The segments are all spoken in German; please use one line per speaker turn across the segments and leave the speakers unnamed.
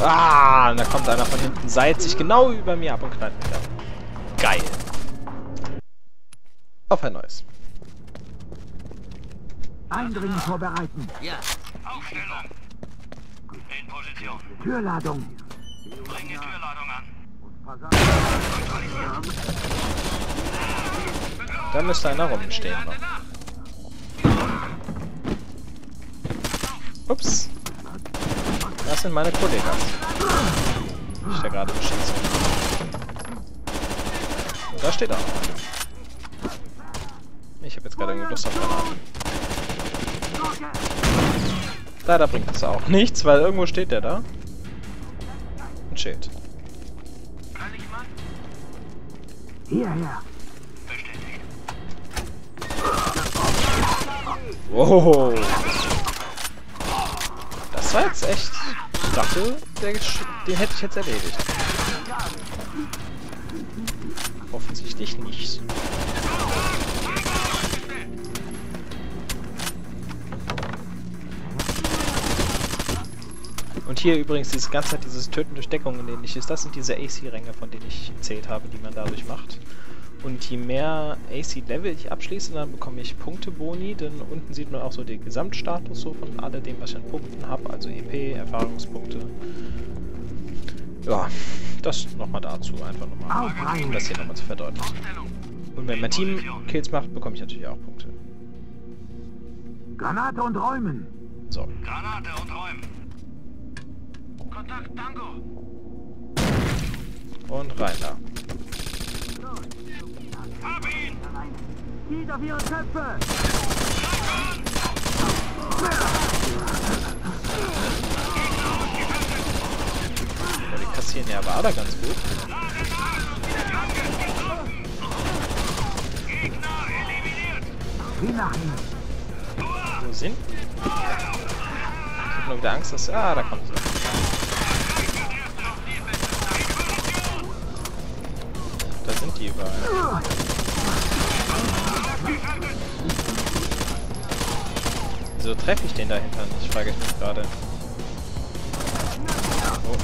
Ah, da kommt einer von hinten, seilt sich genau über mir ab und knallt mich ab. Geil. Auf ein neues.
Eindringen vorbereiten.
Ja. Aufstellung. In Position.
Türladung.
Bring die Türladung an.
Da müsste einer rumstehen noch. Ups. Das sind meine Kollegen. Ich da gerade beschieße. Und da steht er. Ich habe jetzt gerade irgendwie Lust auf Granaten. Leider bringt das auch nichts, weil irgendwo steht der da. Ein Schild.
Hierher.
Bestätigt.
Wow. War jetzt echt... Ich dachte, den hätte ich jetzt erledigt. Offensichtlich nicht. Und hier übrigens diese ganze Zeit dieses Töten durch Deckung ähnliches, das sind diese AC-Ränge, von denen ich erzählt habe, die man dadurch macht. Und je mehr AC-Level ich abschließe, dann bekomme ich Punkteboni, denn unten sieht man auch so den Gesamtstatus so von all dem, was ich an Punkten habe, also EP, Erfahrungspunkte. Ja, das nochmal dazu, einfach nochmal, um das hier nochmal zu verdeutlichen. Und wenn mein Team Kills macht, bekomme ich natürlich auch Punkte.
Granate und räumen.
So,
Granate und räumen. Kontakt, Tango.
und rein da.
Hab ihn.
Geht auf ihre Köpfe.
Ja, die kassieren ja aber alle ganz gut. Wo sind die? Ich hab nur wieder Angst, dass... Ah, da kommt sie. Da sind die überall. Wieso treffe ich den dahinter nicht, frage ich mich gerade. Oh,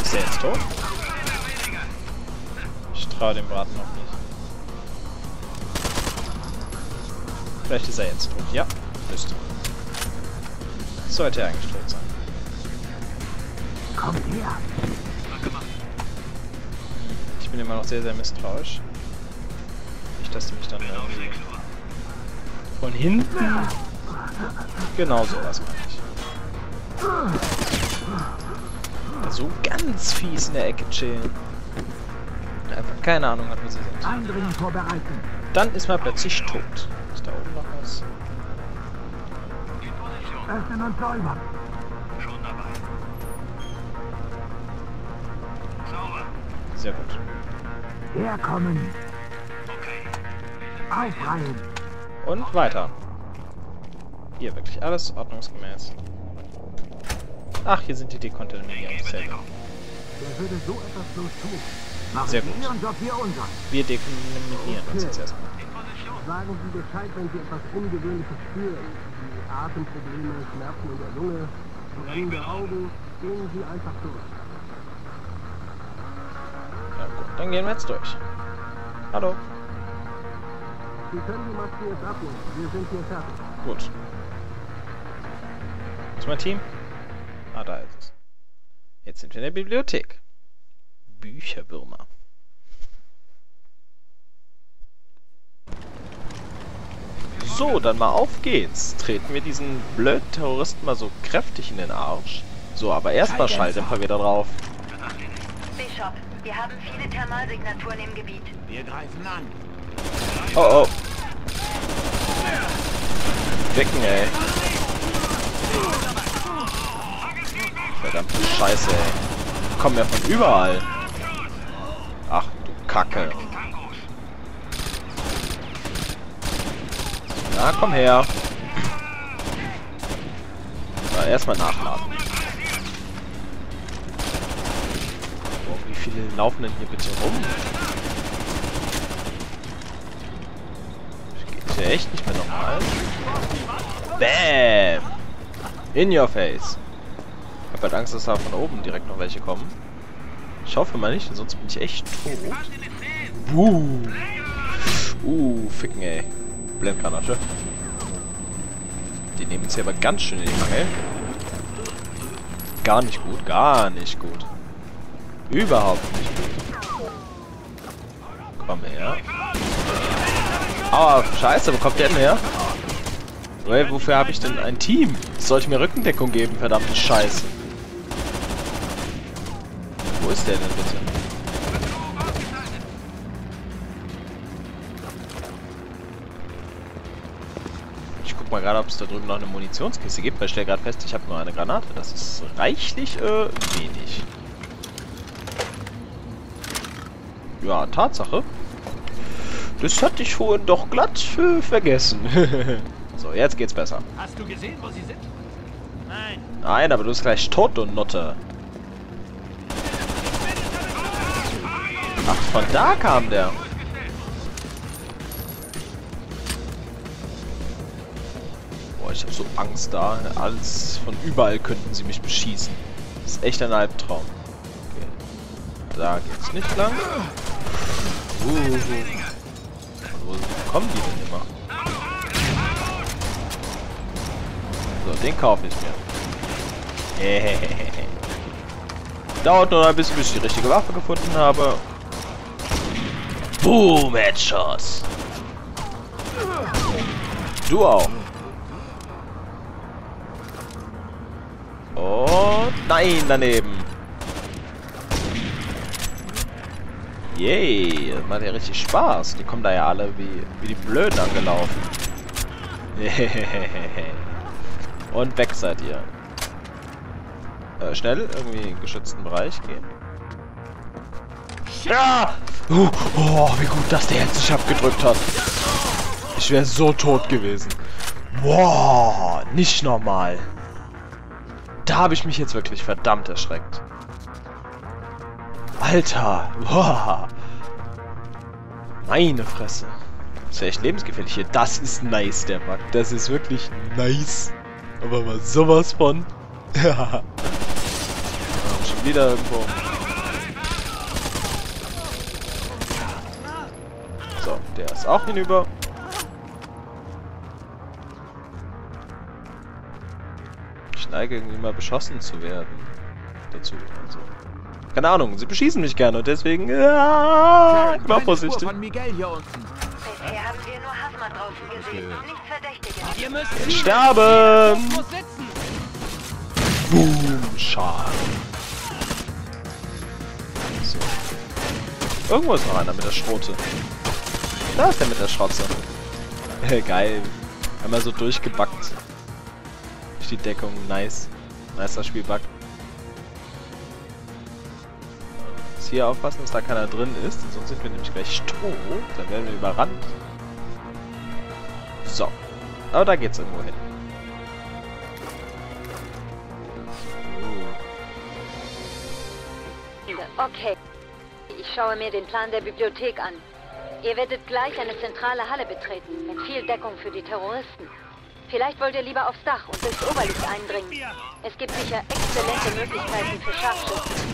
ist der jetzt tot? Ich traue dem Braten noch nicht. Vielleicht ist er jetzt tot. Ja, müsste. Sollte er eigentlich tot sein.
Kommt her.
Ich bin immer noch sehr, sehr misstrauisch. Dass die mich dann irgendwie von hinten... Genau sowas meine ich. So ganz fies in der Ecke chillen. Einfach keine Ahnung hat, wo sie sind. Dann ist man plötzlich tot. Ist da oben noch was?
Öffnen und säubern.
Schon dabei. Sauber.
Sehr gut.
Herkommen. Aufreihen.
Und weiter. Hier wirklich alles ordnungsgemäß. Ach, hier sind die Dekontaminierungszellen.
Wer würde so etwas bloß tun? Machen
Sehr gut.
Wir
dekontaminieren uns jetzt erstmal.
Sagen Sie Bescheid, wenn Sie etwas Ungewöhnliches spüren. Wie Atemprobleme, Schmerzen in der Lunge, brennende Augen. Gehen Sie einfach durch.
Ja, gut. Dann gehen wir jetzt durch. Hallo.
Sie können die Masken jetzt abnehmen. Wir sind hier fertig.
Gut. Ist mein Team? Ah, da ist es. Jetzt sind wir in der Bibliothek. Bücherwürmer. So, dann mal auf geht's. Treten wir diesen blöden Terroristen mal so kräftig in den Arsch. So, aber erstmal Schalldämpfer wieder drauf.
Bishop, wir haben viele Thermalsignaturen im Gebiet.
Wir greifen an.
Oh, oh. Wecken, ey. Verdammte Scheiße, ey. Kommen ja von überall. Ach du Kacke. Na, komm her. So, erstmal nachladen. Boah, wie viele laufen denn hier bitte rum? Ja echt nicht mehr normal. Bam! In your face. Ich hab halt Angst, dass da von oben direkt noch welche kommen. Ich hoffe mal nicht, sonst bin ich echt tot. Uh. Uh, ficken ey. Blendgranate. Die nehmen uns hier aber ganz schön in die Mangel. Gar nicht gut, gar nicht gut. Überhaupt nicht gut. Komm her. Aua, scheiße, wo kommt der denn her? Well, wofür habe ich denn ein Team? Soll ich mir Rückendeckung geben, verdammte Scheiße. Wo ist der denn bitte? Ich guck mal gerade, ob es da drüben noch eine Munitionskiste gibt, weil ich stelle gerade fest, ich habe nur eine Granate. Das ist reichlich äh, wenig. Ja, Tatsache. Das hatte ich vorhin doch glatt äh, vergessen. so, jetzt geht's besser.
Hast du gesehen, wo sie sind? Nein.
Nein, aber du bist gleich tot, du Nutte. Ach, von da kam der. Boah, ich hab so Angst da. Alles von überall könnten sie mich beschießen. Das ist echt ein Albtraum. Okay. Da geht's nicht lang. Uh, wo kommen die denn immer? So, den kaufe ich mir. Hehehehe. Dauert nur ein bisschen, bis ich die richtige Waffe gefunden habe. Boom, Headshots. Du auch. Und nein, daneben. Yay, das macht ja richtig Spaß. Die kommen da ja alle wie, wie die Blöden angelaufen. Und weg seid ihr. Äh, schnell irgendwie in den geschützten Bereich gehen. Ja! Oh, wie gut, dass der jetzt nicht abgedrückt hat. Ich wäre so tot gewesen. Boah, nicht normal. Da habe ich mich jetzt wirklich verdammt erschreckt. Alter, boah. Meine Fresse. Das ist ja echt lebensgefährlich hier. Das ist nice, der Bug. Das ist wirklich nice. Aber mal sowas von. Ja. Schon wieder irgendwo. So, der ist auch hinüber. Ich neige irgendwie mal beschossen zu werden. Dazu, also. Keine Ahnung, sie beschießen mich gerne und deswegen. Ja, ich war vorsichtig.
von Miguel hier unten.
Bisher haben wir nur Hazmat draußen gesehen. Nichts Verdächtiges.
Ihr müsst
Sterben! Boom, Schaden. So. Irgendwo ist noch einer mit der Schrote. Da ist der mit der Schrotze. Geil. Einmal so durchgebackt. Durch die Deckung. Nice. Nicer Spielbug. Hier aufpassen, dass da keiner drin ist. Sonst sind wir nämlich gleich tot. Dann werden wir überrannt. So. Aber da geht's irgendwo hin.
Okay. Ich schaue mir den Plan der Bibliothek an. Ihr werdet gleich eine zentrale Halle betreten, mit viel Deckung für die Terroristen. Vielleicht wollt ihr lieber aufs Dach und durchs Oberlicht eindringen. Es gibt sicher exzellente Möglichkeiten für Scharfschützen.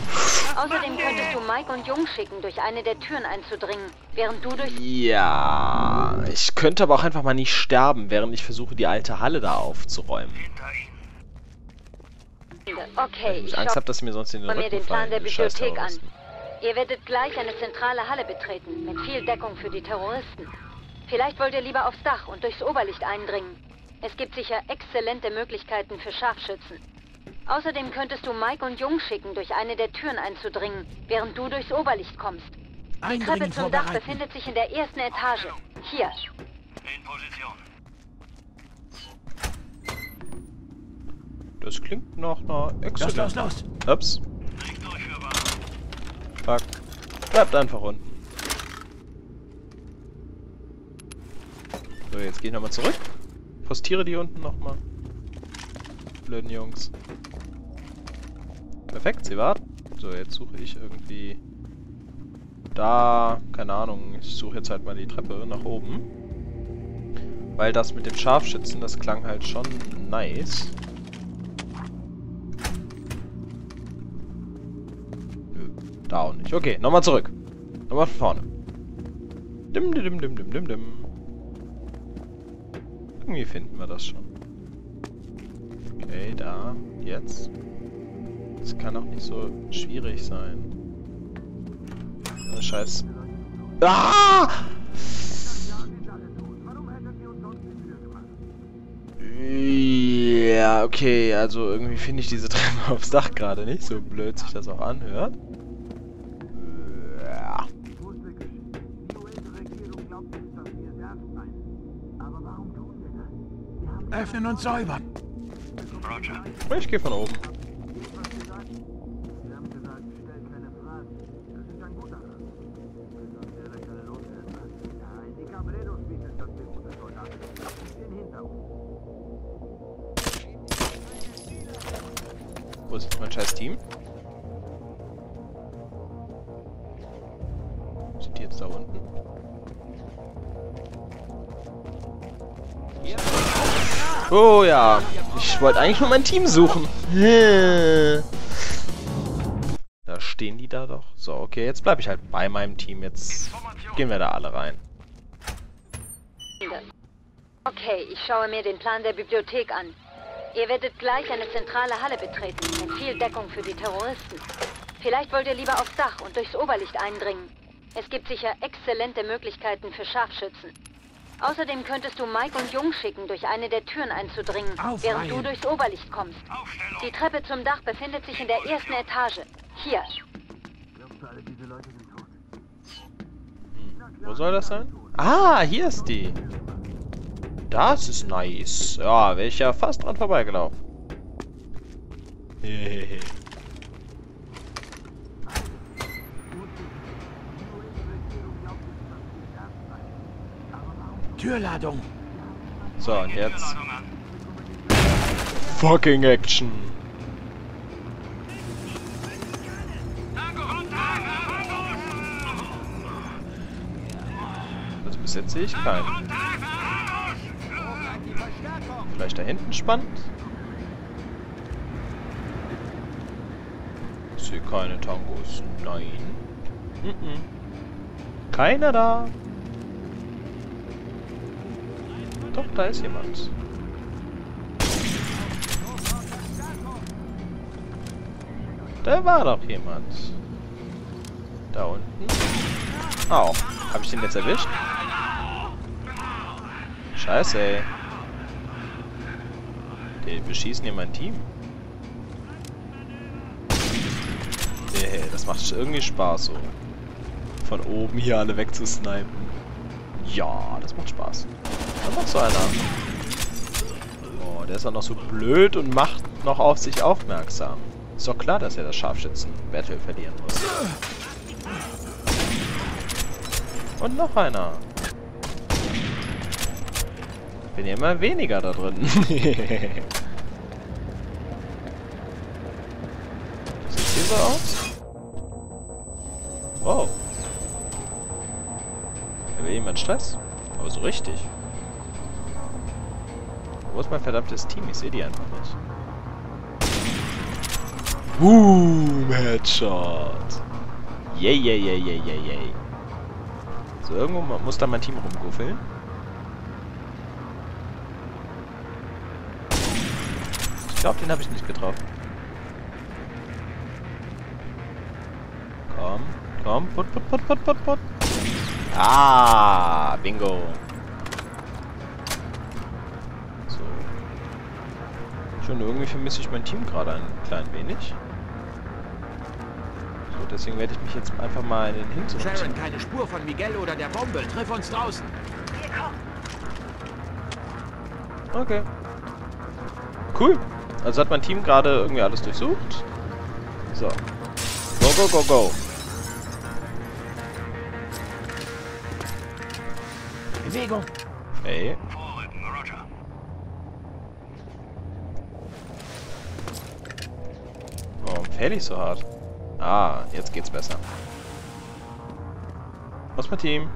Außerdem könntest du Mike und Jung schicken, durch eine der Türen einzudringen, während du durch...
Ja, ich könnte aber auch einfach mal nicht sterben, während ich versuche, die alte Halle da aufzuräumen.
Okay, ich
ich Angst habe, dass sie mir sonst in den Rücken
den Plan der Bibliothek an. Ihr werdet gleich eine zentrale Halle betreten, mit viel Deckung für die Terroristen. Vielleicht wollt ihr lieber aufs Dach und durchs Oberlicht eindringen. Es gibt sicher exzellente Möglichkeiten für Scharfschützen. Außerdem könntest du Mike und Jung schicken, durch eine der Türen einzudringen, während du durchs Oberlicht kommst. Die Treppe zum Dach befindet sich in der ersten Etage. Hier.
In Position.
Das klingt nach einer
Los, los,
exzellenten...
los.
Ups,
Nicht durchführbar.
fuck. Bleibt einfach unten. So, jetzt gehe ich nochmal zurück. Postiere die unten nochmal. Blöden Jungs. Perfekt, sie warten. So, jetzt suche ich irgendwie... Da, keine Ahnung, ich suche jetzt halt mal die Treppe nach oben. Weil das mit den Scharfschützen, das klang halt schon nice. Nö, da auch nicht. Okay, nochmal zurück. Nochmal von vorne. Dim, dim, dim, dim, dim, dim. Irgendwie finden wir das schon. Okay, da. Jetzt. Das kann auch nicht so schwierig sein. Oh, Scheiß. Ah! Ja, okay, also irgendwie finde ich diese Treppe aufs Dach gerade nicht, so blöd sich das auch anhört.
Öffnen und säubern.
Roger.
Ich gehe von oben. Wo ist mein scheiß Team? Sind die jetzt da unten? Oh ja, ich wollte eigentlich nur mein Team suchen. Da stehen die da doch. So, okay, jetzt bleibe ich halt bei meinem Team. Jetzt gehen wir da alle rein.
Okay, ich schaue mir den Plan der Bibliothek an. Ihr werdet gleich eine zentrale Halle betreten, mit viel Deckung für die Terroristen. Vielleicht wollt ihr lieber aufs Dach und durchs Oberlicht eindringen. Es gibt sicher exzellente Möglichkeiten für Scharfschützen. Außerdem könntest du Mike und Jung schicken, durch eine der Türen einzudringen,
Aufreihen.
während du durchs Oberlicht kommst.
Aufstellung.
Die Treppe zum Dach befindet sich in der ersten Etage. Hier.
Wo soll das sein? Ah, hier ist die. Das ist nice. Ja, wäre ich ja fast dran vorbeigelaufen. Hehehe.
Türladung.
So, und jetzt fucking Action. Also bis jetzt sehe ich keinen. Vielleicht da hinten spannend? Ich sehe keine Tangos. Nein. Mhm. Keiner da. Doch, da ist jemand. Da war doch jemand. Da unten. Au. Hab ich den jetzt erwischt? Scheiße, ey. Die beschießen hier mein Team. Nee, das macht irgendwie Spaß so. Von oben hier alle wegzusnipen. Ja, das macht Spaß. Da noch so einer. Oh, der ist auch noch so blöd und macht noch auf sich aufmerksam. Ist doch klar, dass er das Scharfschützen-Battle verlieren muss. Und noch einer. Bin ja immer weniger da drin. Sieht hier so aus? Wow. Will jemand Stress? Aber so richtig. Wo ist mein verdammtes Team? Ich sehe die einfach nicht. Boom, Headshot. Yay, yay, yay, yay, yay, yay. So, irgendwo mu- muss da mein Team rumguffeln. Ich glaube, den habe ich nicht getroffen. Komm, komm, put, put, put, put, put, put. Ah, bingo. So. Schon irgendwie vermisse ich mein Team gerade ein klein wenig. So, deswegen werde ich mich jetzt einfach mal in den hin
Sharon, keine Spur von Miguel oder der Bombe. Triff uns draußen.
Wir kommen.
Okay. Cool. Also hat mein Team gerade irgendwie alles durchsucht. So. Go, go, go, go.
Bewegung.
Hey. Fail ich so hart? Ah, jetzt geht's besser. Was mein Team?